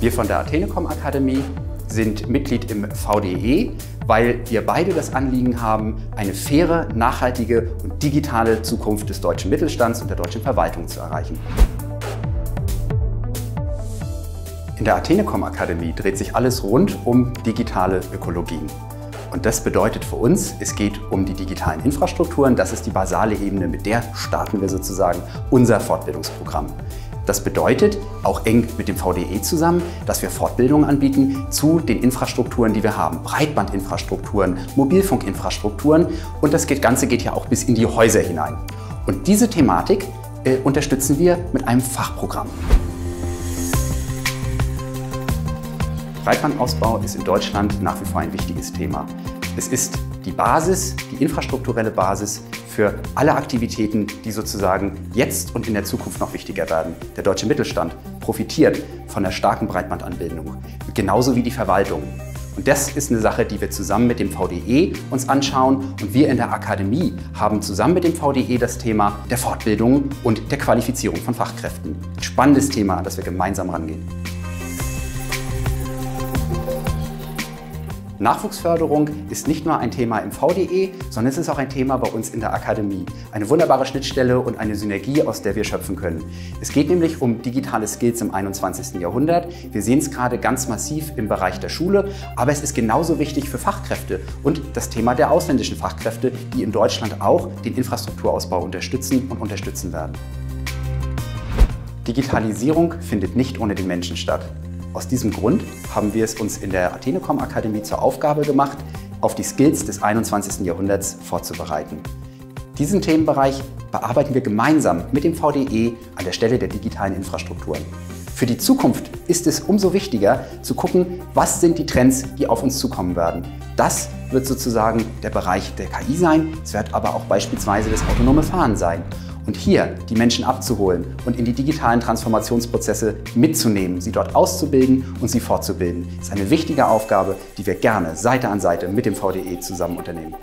Wir von der Athenecom Akademie sind Mitglied im VDE, weil wir beide das Anliegen haben, eine faire, nachhaltige und digitale Zukunft des deutschen Mittelstands und der deutschen Verwaltung zu erreichen. In der Athenecom Akademie dreht sich alles rund um digitale Ökologien. Und das bedeutet für uns, es geht um die digitalen Infrastrukturen. Das ist die basale Ebene, mit der starten wir sozusagen unser Fortbildungsprogramm. Das bedeutet, auch eng mit dem VDE zusammen, dass wir Fortbildungen anbieten zu den Infrastrukturen, die wir haben. Breitbandinfrastrukturen, Mobilfunkinfrastrukturen und das Ganze geht ja auch bis in die Häuser hinein. Und diese Thematik äh, unterstützen wir mit einem Fachprogramm. Breitbandausbau ist in Deutschland nach wie vor ein wichtiges Thema. Es ist Basis, die infrastrukturelle Basis für alle Aktivitäten, die sozusagen jetzt und in der Zukunft noch wichtiger werden. Der deutsche Mittelstand profitiert von der starken Breitbandanbindung, genauso wie die Verwaltung. Und das ist eine Sache, die wir zusammen mit dem VDE uns anschauen. Und wir in der Akademie haben zusammen mit dem VDE das Thema der Fortbildung und der Qualifizierung von Fachkräften. Ein spannendes Thema, an das wir gemeinsam rangehen. Nachwuchsförderung ist nicht nur ein Thema im VDE, sondern es ist auch ein Thema bei uns in der Akademie. Eine wunderbare Schnittstelle und eine Synergie, aus der wir schöpfen können. Es geht nämlich um digitale Skills im 21. Jahrhundert. Wir sehen es gerade ganz massiv im Bereich der Schule, aber es ist genauso wichtig für Fachkräfte und das Thema der ausländischen Fachkräfte, die in Deutschland auch den Infrastrukturausbau unterstützen und unterstützen werden. Digitalisierung findet nicht ohne den Menschen statt. Aus diesem Grund haben wir es uns in der Athenecom Akademie zur Aufgabe gemacht, auf die Skills des 21. Jahrhunderts vorzubereiten. Diesen Themenbereich bearbeiten wir gemeinsam mit dem VDE an der Stelle der digitalen Infrastrukturen. Für die Zukunft ist es umso wichtiger zu gucken, was sind die Trends, die auf uns zukommen werden. Das wird sozusagen der Bereich der KI sein, es wird aber auch beispielsweise das autonome Fahren sein. Und hier die Menschen abzuholen und in die digitalen Transformationsprozesse mitzunehmen, sie dort auszubilden und sie fortzubilden, ist eine wichtige Aufgabe, die wir gerne Seite an Seite mit dem VDE zusammen unternehmen.